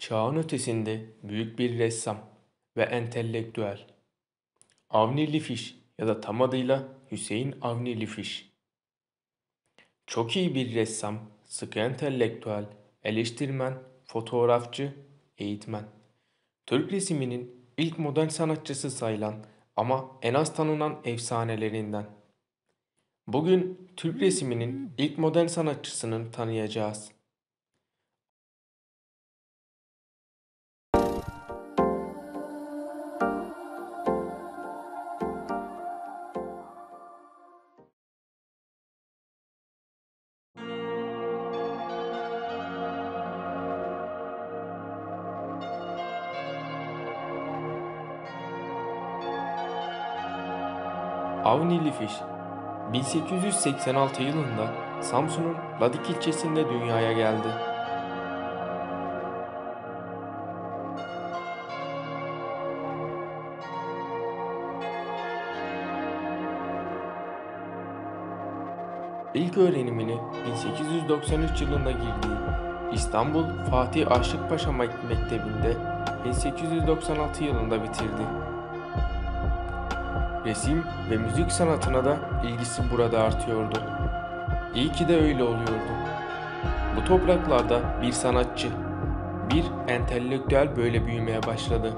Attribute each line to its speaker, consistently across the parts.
Speaker 1: Çağın ötesinde büyük bir ressam ve entelektüel. Avni Lifiş ya da tam adıyla Hüseyin Avni Lifiş. Çok iyi bir ressam, sıkı entelektüel, eleştirmen, fotoğrafçı, eğitmen. Türk resiminin ilk modern sanatçısı sayılan ama en az tanınan efsanelerinden. Bugün Türk resiminin ilk modern sanatçısını tanıyacağız. Avni Lifiş 1886 yılında Samsun'un Ladik ilçesinde dünyaya geldi. İlk öğrenimini 1893 yılında girdiği İstanbul Fatih Aşık Paşa Mektebi'nde 1896 yılında bitirdi. Resim ve müzik sanatına da ilgisi burada artıyordu. İyi ki de öyle oluyordu. Bu topraklarda bir sanatçı, bir entelektüel böyle büyümeye başladı.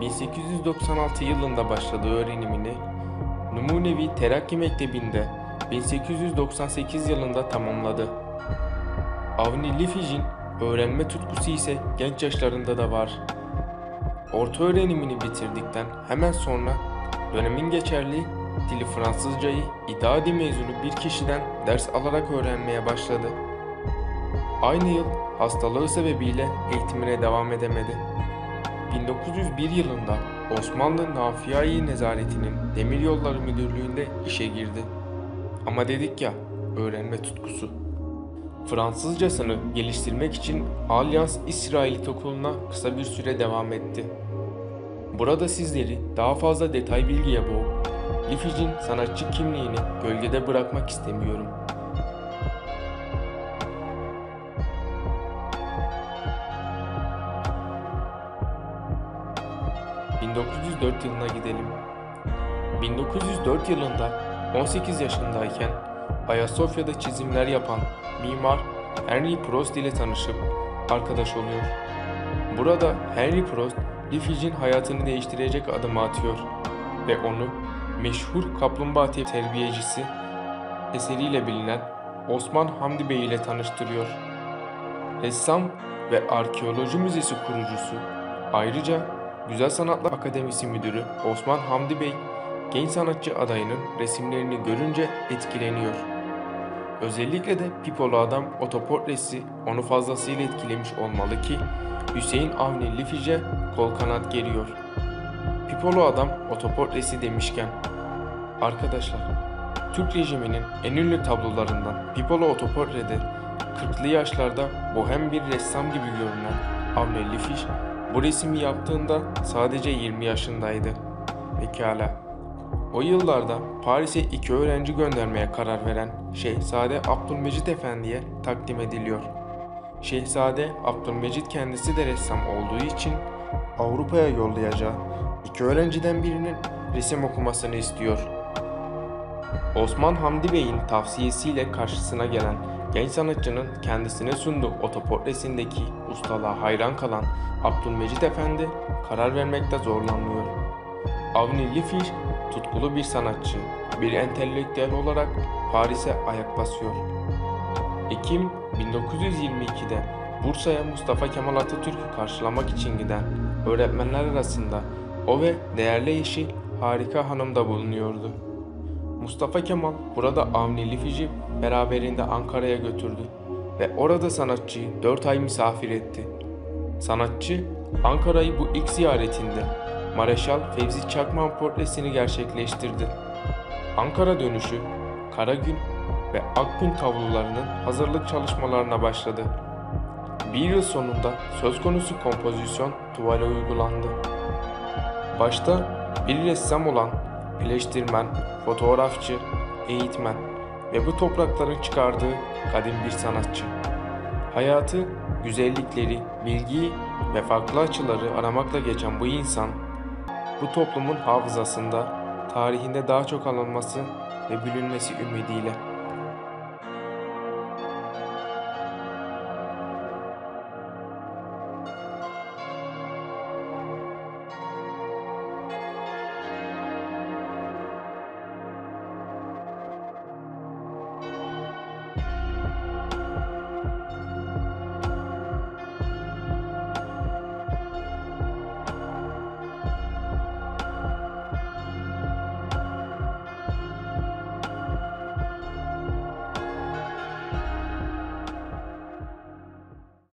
Speaker 1: ...1896 yılında başladı öğrenimini... ...Numunevi Terakki Mektebi'nde... ...1898 yılında tamamladı. Avni Lifij'in öğrenme tutkusu ise genç yaşlarında da var. Orta öğrenimini bitirdikten hemen sonra dönemin geçerli dili Fransızcayı İdadi mezunu bir kişiden ders alarak öğrenmeye başladı. Aynı yıl hastalığı sebebiyle eğitimine devam edemedi. 1901 yılında Osmanlı Nafiyai Nezaretinin Demiryolları Müdürlüğü'nde işe girdi. Ama dedik ya, öğrenme tutkusu. Fransızcasını geliştirmek için Alyans İsrail Okulu'na kısa bir süre devam etti. Burada sizleri daha fazla detay bilgiye boğup Lifij'in sanatçı kimliğini gölgede bırakmak istemiyorum. ...1904 yılına gidelim. 1904 yılında 18 yaşındayken Ayasofya'da çizimler yapan mimar Henry Prost ile tanışıp arkadaş oluyor. Burada Henry Prost, Lifij'in hayatını değiştirecek adımı atıyor ve onu meşhur kaplumbağa terbiyecisi eseriyle bilinen Osman Hamdi Bey ile tanıştırıyor. Ressam ve Arkeoloji Müzesi kurucusu, ayrıca Güzel Sanatlar Akademisi Müdürü Osman Hamdi Bey, genç sanatçı adayının resimlerini görünce etkileniyor. Özellikle de Pipolu Adam otoportresi onu fazlasıyla etkilemiş olmalı ki Hüseyin Avni Lifij'e kol kanat geliyor. Pipolu Adam otoportresi demişken Arkadaşlar, Türk rejiminin en ünlü tablolarından Pipolo otoportrede 40'lı yaşlarda bohem bir ressam gibi görünen Avni Lifiş bu resmi yaptığında sadece 20 yaşındaydı. Pekala. O yıllarda Paris'e iki öğrenci göndermeye karar veren Şehzade Abdülmecit Efendi'ye takdim ediliyor. Şehzade Abdülmecit kendisi de ressam olduğu için Avrupa'ya yollayacağı iki öğrenciden birinin resim okumasını istiyor. Osman Hamdi Bey'in tavsiyesiyle karşısına gelen genç sanatçının kendisine sunduğu otoportresindeki ustalığa hayran kalan Abdülmecit Efendi karar vermekte zorlanmıyor. Avni Lifiş tutkulu bir sanatçı, bir entelektüel olarak Paris'e ayak basıyor. Ekim 1922'de Bursa'ya Mustafa Kemal Atatürk'ü karşılamak için giden öğretmenler arasında o ve değerli eşi Harika Hanım da bulunuyordu. Mustafa Kemal burada Avni Lifici beraberinde Ankara'ya götürdü ve orada sanatçıyı 4 ay misafir etti. Sanatçı Ankara'yı bu ilk ziyaretinde Mareşal Fevzi Çakman portresini gerçekleştirdi. Ankara dönüşü, Karagün ve Akgün tablolarının hazırlık çalışmalarına başladı. Bir yıl sonunda söz konusu kompozisyon tuvale uygulandı. Başta bir ressam olan eleştirmen, fotoğrafçı, eğitmen ve bu toprakların çıkardığı kadim bir sanatçı. Hayatı, güzellikleri, bilgiyi ve farklı açıları aramakla geçen bu insan, bu toplumun hafızasında, tarihinde daha çok anılması ve bilinmesi ümidiyle